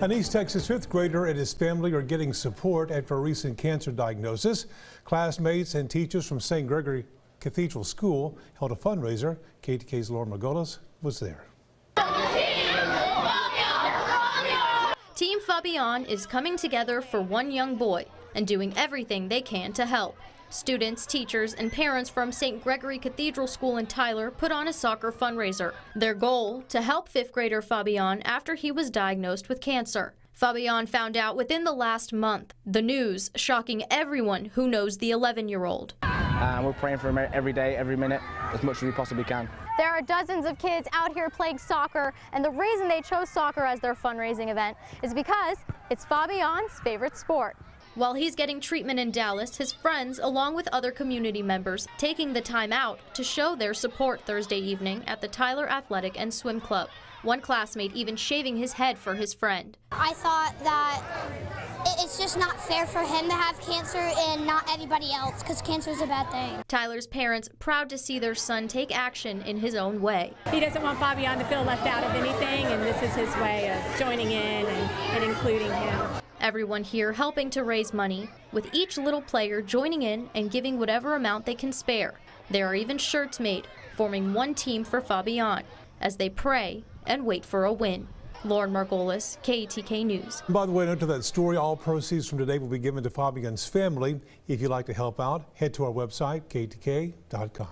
An East Texas fifth grader and his family are getting support after a recent cancer diagnosis. Classmates and teachers from St. Gregory Cathedral School held a fundraiser. KETK's Lauren Margolis was there. Team Fabian is coming together for one young boy and doing everything they can to help. Students, teachers, and parents from St. Gregory Cathedral School in Tyler put on a soccer fundraiser. Their goal, to help fifth grader Fabian after he was diagnosed with cancer. Fabian found out within the last month. The news shocking everyone who knows the 11-year-old. Uh, we're praying for him every day, every minute, as much as we possibly can. There are dozens of kids out here playing soccer, and the reason they chose soccer as their fundraising event is because it's Fabian's favorite sport. While he's getting treatment in Dallas, his friends, along with other community members, taking the time out to show their support Thursday evening at the Tyler Athletic and Swim Club. One classmate even shaving his head for his friend. I thought that it's just not fair for him to have cancer and not everybody else because cancer is a bad thing. Tyler's parents proud to see their son take action in his own way. He doesn't want Fabian to feel left out of anything, and this is his way of joining in and, and including him. Everyone here helping to raise money, with each little player joining in and giving whatever amount they can spare. There are even shirts made, forming one team for Fabian, as they pray and wait for a win. Lauren Margolis, KETK News. By the way, note to that story, all proceeds from today will be given to Fabian's family. If you'd like to help out, head to our website, ketk.com.